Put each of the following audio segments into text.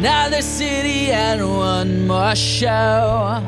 Another city and one more show.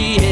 she